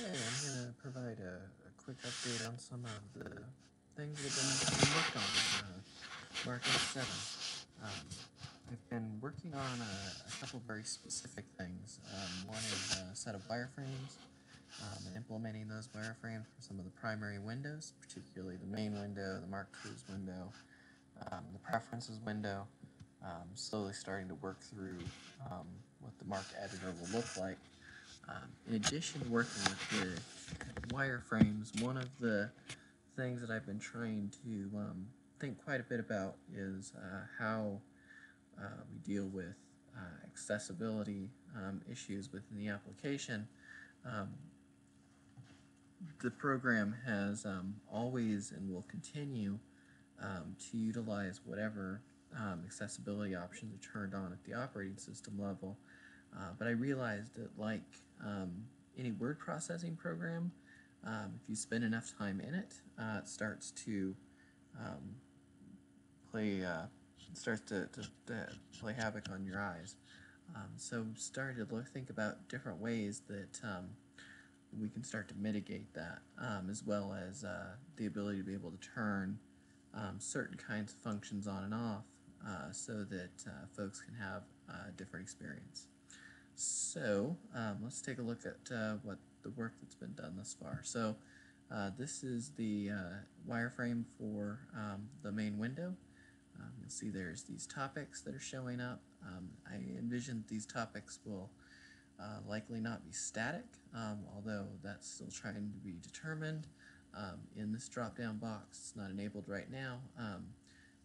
Okay, I'm going to provide a, a, quick update on some of the things that have been worked on with uh, Mark 7. Um, I've been working on a, a couple very specific things. Um, one is a set of wireframes um, implementing those wireframes for some of the primary windows, particularly the main window, the MARC Tools window, um, the preferences window. Um, slowly starting to work through um, what the Mark editor will look like um, in addition to working with the wireframes, one of the things that I've been trying to um, think quite a bit about is uh, how uh, we deal with uh, accessibility um, issues within the application. Um, the program has um, always and will continue um, to utilize whatever accessibility options are turned on at the operating system level. Uh, but I realized that like um, any word processing program, um, if you spend enough time in it, uh, it starts to um, play uh, starts to, to, to, play havoc on your eyes. Um, so started to look, think about different ways that um, we can start to mitigate that, um, as well as uh, the ability to be able to turn certain kinds of functions on and off uh, so that folks can have a different experience. So um, let's take a look at uh, what the work that's been done thus far. So uh, this is the uh, wireframe for um, the main window. Um, you'll see there's these topics that are showing up. Um, I envision these topics will uh, likely not be static, um, although that's still trying to be determined. Um, in this drop-down box, it's not enabled right now.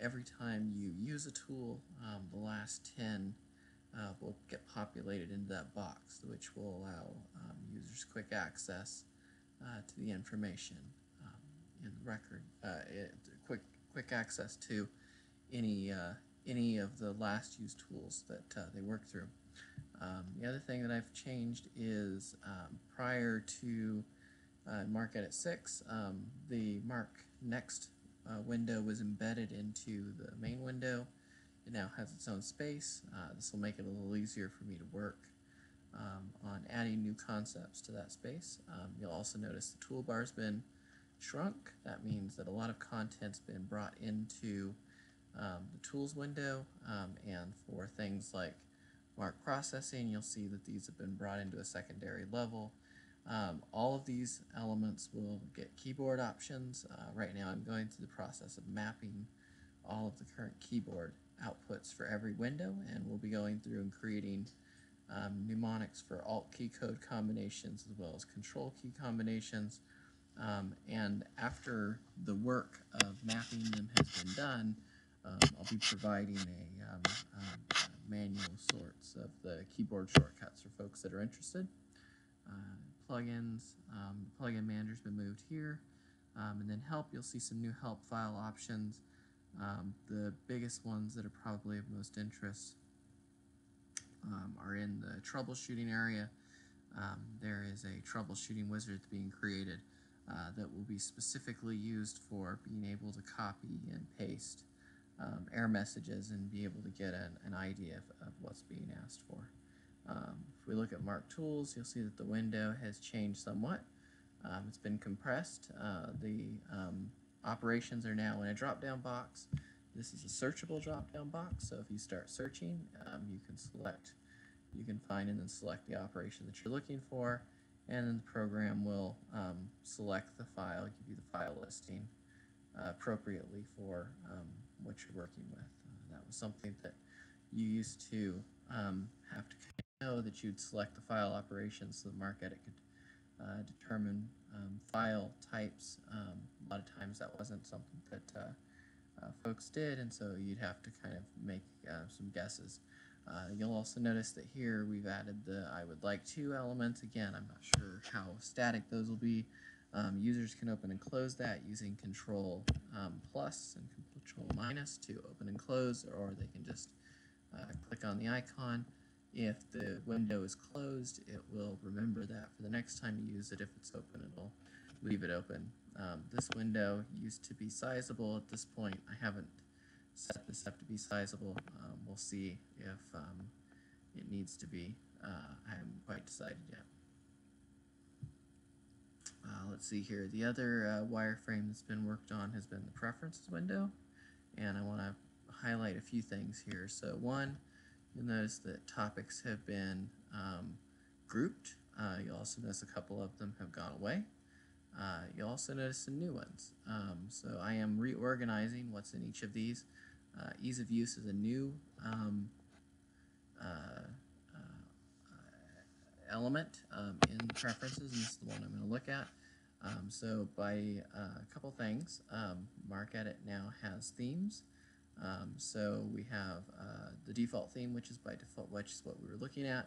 every time you use a tool, the last 10 uh, will get populated into that box, which will allow um, users quick access uh, to the information um, in the record, uh, it, quick quick access to any uh, any of the last used tools that uh, they work through. Um, the other thing that I've changed is um, prior to uh, MarcEdit 6, um, the Mark Next window was embedded into the main window it now has its own space. Uh, this will make it a little easier for me to work um, on adding new concepts to that space. Um, you'll also notice the toolbar's been shrunk. That means that a lot of content's been brought into um, the tools window um, and for things like MARC processing you'll see that these have been brought into a secondary level. Um, all of these elements will get keyboard options. Uh, right now I'm going through the process of mapping all of the current keyboard outputs for every window and we'll be going through and creating um, mnemonics for alt key code combinations as well as control key combinations. Um, and after the work of mapping them has been done um, I'll be providing a um, um, manual sorts of the keyboard shortcuts for folks that are interested. Uh, plugins, um, plugin manager's been moved here. And then help you'll see some new help file options um, the biggest ones that are probably of most interest um, are in the troubleshooting area. Um, there is a troubleshooting wizard being created uh, that will be specifically used for being able to copy and paste um, error messages and be able to get an, an idea of, of, what's being asked for. Um, if we look at MARC Tools, you'll see that the window has changed somewhat. Um, it's been compressed. Uh, the Operations are now in a drop-down box. This is a searchable drop-down box, so if you start searching, um, you can select, you can find and then select the operation that you're looking for, and then the program will um, select the file, give you the file listing uh, appropriately for um, what you're working with. Uh, that was something that you used to um, have to know that you'd select the file operation so the MarcEdit could uh, determine um, file types. A lot of times that wasn't something that uh, uh, folks did, and so you'd have to kind of make uh, some guesses. Uh, you'll also notice that here we've added the I would like to elements. Again, I'm not sure how static those will be. Um, users can open and close that using control um, plus and control minus to open and close, or they can just uh, click on the icon. If the window is closed, it will remember that for the next time you use it. If it's open, it'll leave it open. Um, this window used to be sizable. At this point, I haven't set this up to be sizable. Um, we'll see if um, it needs to be. Uh, I haven't quite decided yet. let's see here. The other uh, wireframe that's been worked on has been the preferences window, and I want to highlight a few things here. So one, you'll notice that topics have been um, grouped. Uh, you'll also notice a couple of them have gone away. Uh, you'll also notice some new ones. Um, so I am reorganizing what's in each of these. Uh, ease of use is a new um, uh, uh, element um, in preferences, and this is the one I'm going to look at. Um, so by uh, a couple things, um, MarcEdit now has themes. Um, so we have uh, the default theme, which is by default, which is what we were looking at.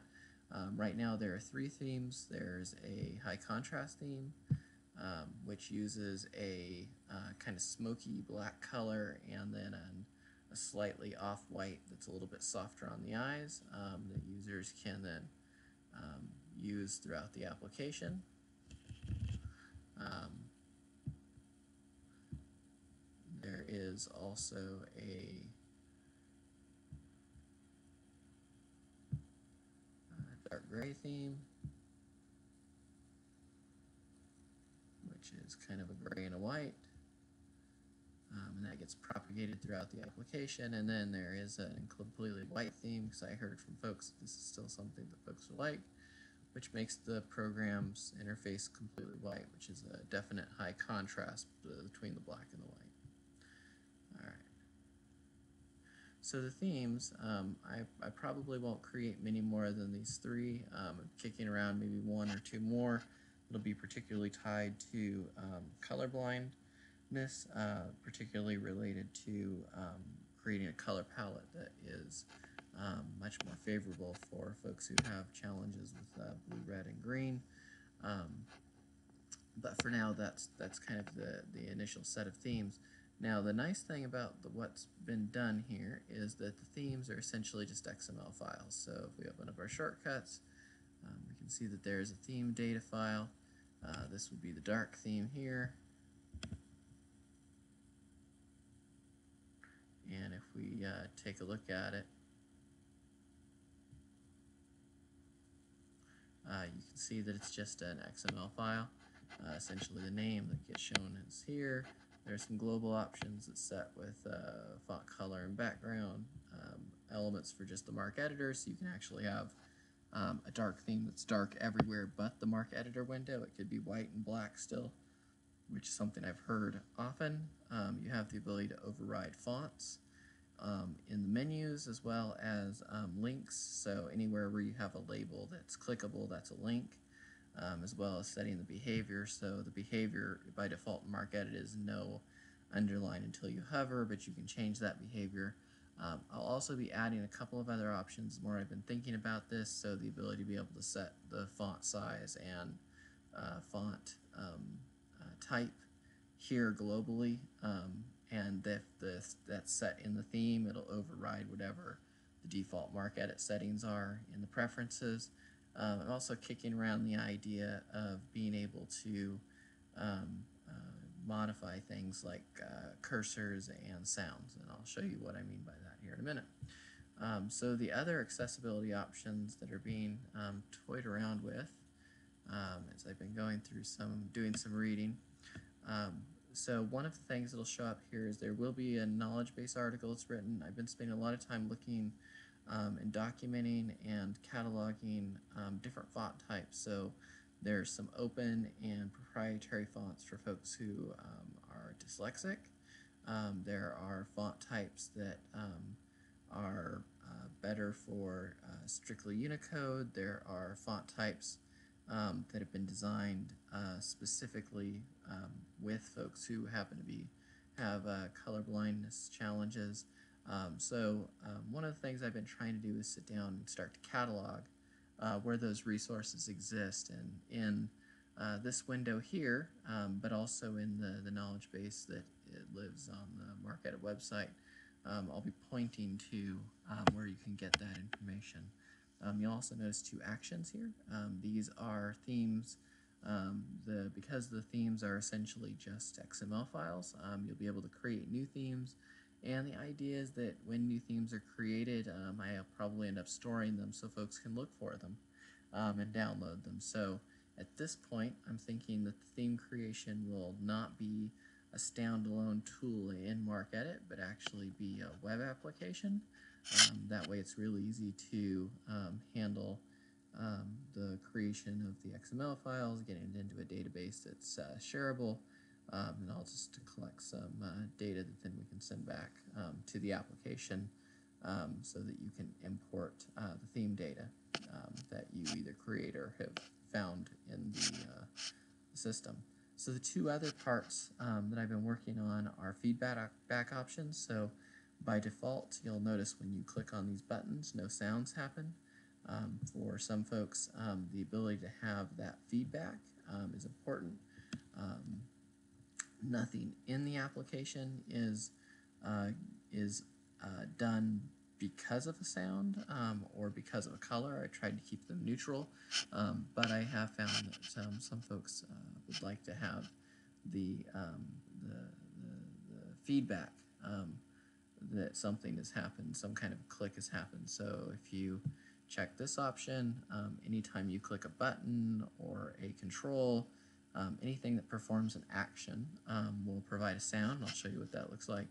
Right now there are three themes. There's a high contrast theme, um, which uses a uh, kind of smoky black color and then an, a slightly off-white that's a little bit softer on the eyes um, that users can then um, use throughout the application. Um, there is also a uh, dark gray theme, which is kind of a gray and a white. Um, and that gets propagated throughout the application. And then there is a completely white theme because I heard from folks that this is still something that folks are like, which makes the program's interface completely white, which is a definite high contrast between the black and the white. All right. So the themes, um, I, I probably won't create many more than these three. Um, I'm kicking around maybe one or two more. It'll be particularly tied to um, colorblindness, uh, particularly related to um, creating a color palette that is um, much more favorable for folks who have challenges with uh, blue, red, and green. Um, but for now, that's that's kind of the the initial set of themes. Now, the nice thing about the, what's been done here is that the themes are essentially just XML files. So if we open up our shortcuts, um, we can see that there's a theme data file. Uh, this would be the dark theme here. And if we uh, take a look at it, uh, you can see that it's just an XML file. Uh, essentially the name that gets shown is here. There's some global options that's set with uh, font color and background, um, elements for just the MarcEditor, so you can actually have um, a dark theme that's dark everywhere but the MarcEditor window. It could be white and black still, which is something I've heard often. Um, you have the ability to override fonts um, in the menus as well as um, links. So anywhere where you have a label that's clickable, that's a link, um, as well as setting the behavior. So the behavior by default in MarcEdit is no underline until you hover, but you can change that behavior. Um, I'll also be adding a couple of other options more I've been thinking about this, so the ability to be able to set the font size and uh, font um, uh, type here globally um, and if the, that's set in the theme, it'll override whatever the default MarcEdit settings are in the preferences. Um, I'm also kicking around the idea of being able to um, uh, modify things like uh, cursors and sounds, and I'll show you what I mean by that here in a minute. Um, so the other accessibility options that are being um, toyed around with, um, as I've been going through some, doing some reading, um, so one of the things that'll show up here is there will be a knowledge base article that's written. I've been spending a lot of time looking um, and documenting and cataloging um, different font types. So there's some open and proprietary fonts for folks who are dyslexic. Um, there are font types that um, are uh, better for uh, strictly Unicode. There are font types um, that have been designed uh, specifically um, with folks who happen to be have uh, color blindness challenges. Um, so um, one of the things I've been trying to do is sit down and start to catalog uh, where those resources exist and in uh, this window here, but also in the, the knowledge base that it lives on the MarcEdit website. Um, I'll be pointing to where you can get that information. Um, you'll also notice two actions here. Um, these are themes. Um, the Because the themes are essentially just XML files, um, you'll be able to create new themes. And the idea is that when new themes are created, um, I'll probably end up storing them so folks can look for them um, and download them. So at this point, I'm thinking that the theme creation will not be a standalone tool in MarcEdit, but actually be a web application. Um, that way it's really easy to um, handle um, the creation of the XML files, getting it into a database that's uh, shareable, um, and all just collect some uh, data that then we can send back um, to the application um, so that you can import uh, the theme data that you either create or have found in the uh, system. So the two other parts um, that I've been working on are feedback back options. So by default, you'll notice when you click on these buttons, no sounds happen. Um, for some folks, um, the ability to have that feedback um, is important. Um, nothing in the application is uh, is uh, done because of a sound um, or because of a color. I tried to keep them neutral, um, but I have found that some, some folks uh, would like to have the, um, the, the, the, feedback um, that something has happened, some kind of click has happened. So if you check this option, um, anytime you click a button or a control, um, anything that performs an action will provide a sound. I'll show you what that looks like.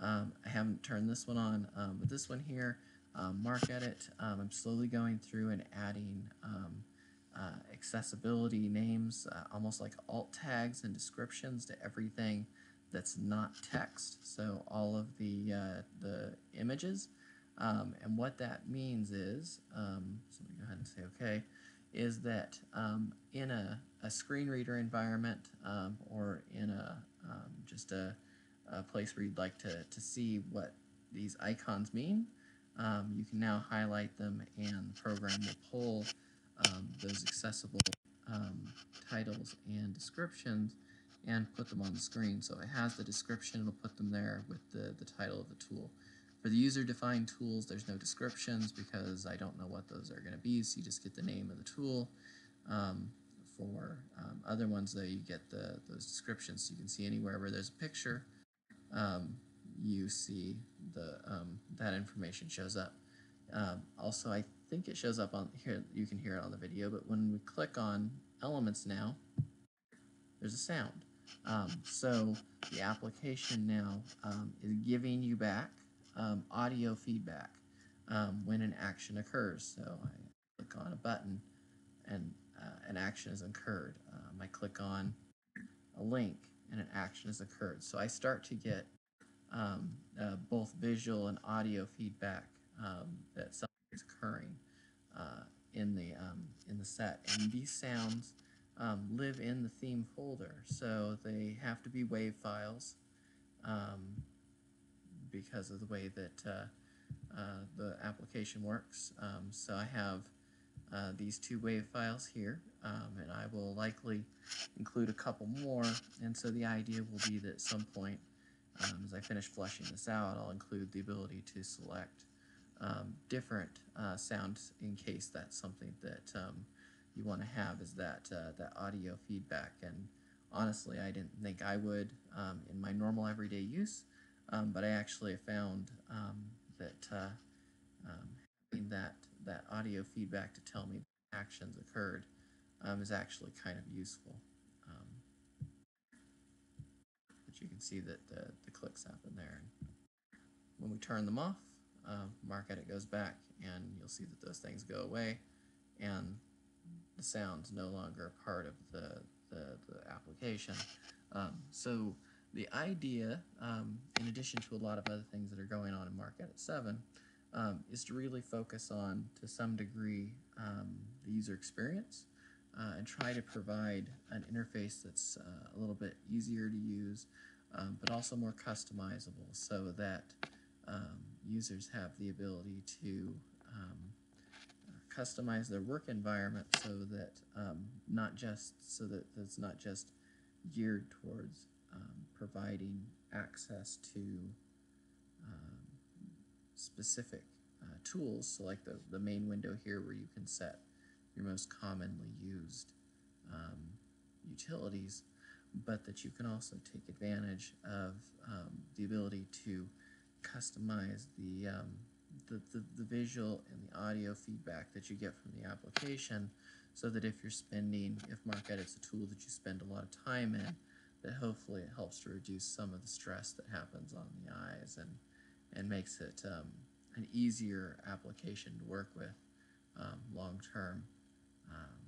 Um, I haven't turned this one on, um, but this one here, um, MarcEdit, um, I'm slowly going through and adding um, uh, accessibility names, uh, almost like alt tags and descriptions to everything that's not text. So all of the, uh, the images. Um, and what that means is, so let me go ahead and say okay, is that in a, a screen reader environment or in a just a a place where you'd like to, to see what these icons mean, um, you can now highlight them and the program will pull um, those accessible um, titles and descriptions and put them on the screen. So it has the description, it'll put them there with the, the title of the tool. For the user-defined tools, there's no descriptions because I don't know what those are going to be, so you just get the name of the tool. Um, for um, other ones, though, you get the those descriptions, so you can see anywhere where there's a picture, um, you see the um, that information shows up. Um, also, I think it shows up on here. You can hear it on the video, but when we click on elements now, there's a sound. Um, so the application now um, is giving you back um, audio feedback when an action occurs. So I click on a button and uh, an action is incurred. I click on a link and an action has occurred. So I start to get um, uh, both visual and audio feedback um, that something is occurring uh, in the um, in the set. And these sounds um, live in the theme folder, so they have to be WAV files um, because of the way that uh, uh, the application works. Um, so I have uh, these two WAV files here, um, and I will likely include a couple more. And so the idea will be that at some point, um, as I finish fleshing this out, I'll include the ability to select um, different uh, sounds in case that's something that um, you want to have is that, uh, that audio feedback. And honestly, I didn't think I would um, in my normal everyday use, um, but I actually found that uh, having that that audio feedback to tell me actions occurred um, is actually kind of useful. Um, but you can see that the, the clicks happen there. When we turn them off, uh, MarcEdit goes back and you'll see that those things go away and the sound's no longer a part of the, the, the application. Um, so the idea, um, in addition to a lot of other things that are going on in MarcEdit 7, um, is to really focus on, to some degree, um, the user experience uh, and try to provide an interface that's uh, a little bit easier to use, um, but also more customizable so that users have the ability to um, customize their work environment so that um, not just so that it's not just geared towards providing access to specific uh, tools, so like the, the main window here where you can set your most commonly used um, utilities, but that you can also take advantage of um, the ability to customize the, um, the, the, the, visual and the audio feedback that you get from the application so that if you're spending, if MarcEdit's a tool that you spend a lot of time in, that hopefully it helps to reduce some of the stress that happens on the eyes and and makes it um, an easier application to work with um, long term. Um,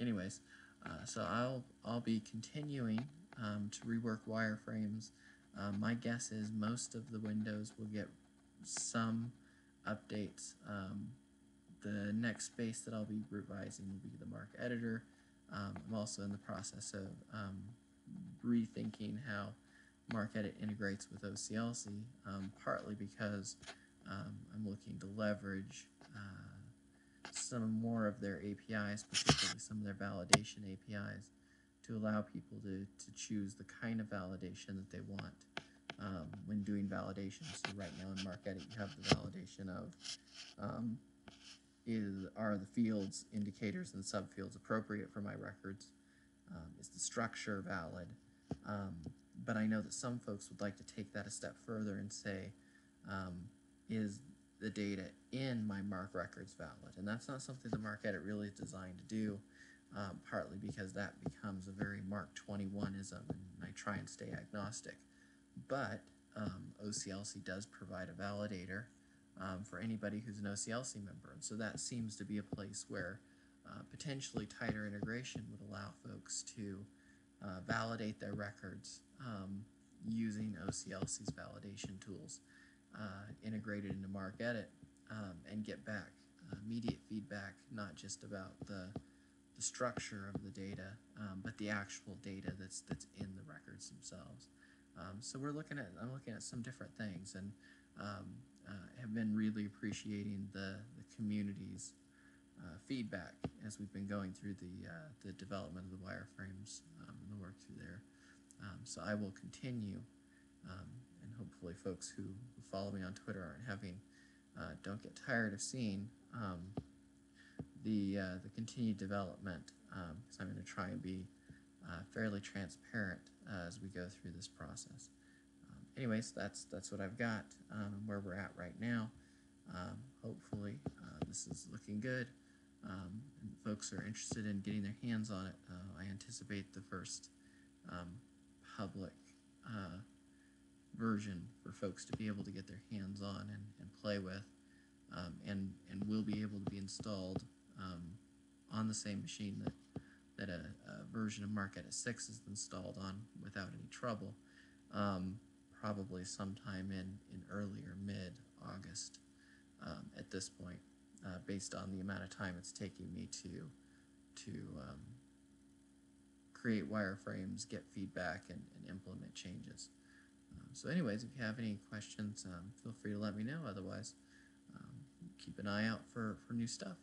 anyways, uh, so I'll I'll be continuing um, to rework wireframes. Um, my guess is most of the windows will get some updates. Um, the next space that I'll be revising will be the Mark Editor. Um, I'm also in the process of um, rethinking how MarcEdit integrates with OCLC, um, partly because um, I'm looking to leverage uh, some more of their APIs, particularly some of their validation APIs, to allow people to, to choose the kind of validation that they want um, when doing validation. So right now in MarcEdit, you have the validation of um, is are the fields, indicators, and subfields appropriate for my records? Um, is the structure valid? Um, but I know that some folks would like to take that a step further and say, um, is the data in my MARC records valid? And that's not something the MarcEdit really is designed to do, um, partly because that becomes a very MARC 21ism, and I try and stay agnostic. But um, OCLC does provide a validator um, for anybody who's an OCLC member, and so that seems to be a place where uh, potentially tighter integration would allow folks to uh, validate their records um, using OCLC's validation tools uh, integrated into MarcEdit um, and get back uh, immediate feedback, not just about the, the structure of the data, um, but the actual data that's that's in the records themselves. Um, so we're looking at I'm looking at some different things and um, uh, have been really appreciating the, the community's uh, feedback as we've been going through the uh, the development of the wireframes um, and the work through there. Um, so I will continue, um, and hopefully, folks who, follow me on Twitter aren't having uh, don't get tired of seeing the uh, the continued development. Because I'm going to try and be uh, fairly transparent uh, as we go through this process. Um, anyways, that's that's what I've got um, and where we're at right now. Um, hopefully, uh, this is looking good um, folks are interested in getting their hands on it, uh, I anticipate the first um, public uh, version for folks to be able to get their hands on and, and play with, um, and and will be able to be installed um, on the same machine that that a, a version of MarcEdit 6 is installed on without any trouble, um, probably sometime in, in early or mid August um, at this point uh, based on the amount of time it's taking me to to um, create wireframes, get feedback, and, and implement changes. Um, so, anyways, if you have any questions, um, feel free to let me know. Otherwise, um, keep an eye out for, for new stuff.